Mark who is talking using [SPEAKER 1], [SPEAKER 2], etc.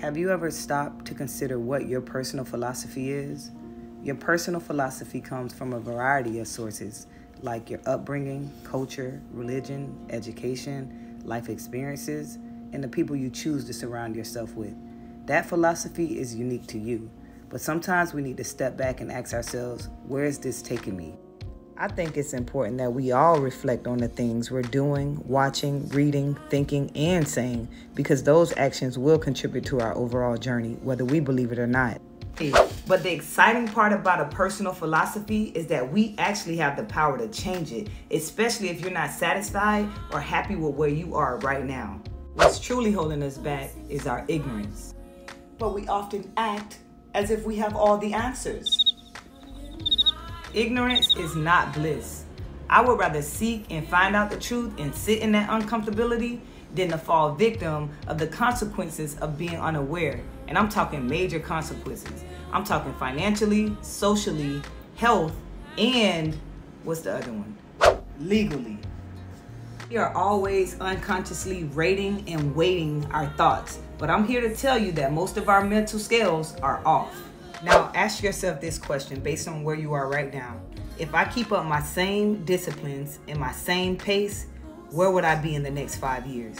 [SPEAKER 1] Have you ever stopped to consider what your personal philosophy is? Your personal philosophy comes from a variety of sources, like your upbringing, culture, religion, education, life experiences, and the people you choose to surround yourself with. That philosophy is unique to you, but sometimes we need to step back and ask ourselves, where is this taking me? I think it's important that we all reflect on the things we're doing, watching, reading, thinking, and saying, because those actions will contribute to our overall journey, whether we believe it or not. But the exciting part about a personal philosophy is that we actually have the power to change it, especially if you're not satisfied or happy with where you are right now. What's truly holding us back is our ignorance. But we often act as if we have all the answers. Ignorance is not bliss. I would rather seek and find out the truth and sit in that uncomfortability than to fall victim of the consequences of being unaware. And I'm talking major consequences. I'm talking financially, socially, health, and what's the other one? Legally. We are always unconsciously rating and weighting our thoughts. But I'm here to tell you that most of our mental scales are off. Now, ask yourself this question based on where you are right now. If I keep up my same disciplines and my same pace, where would I be in the next five years?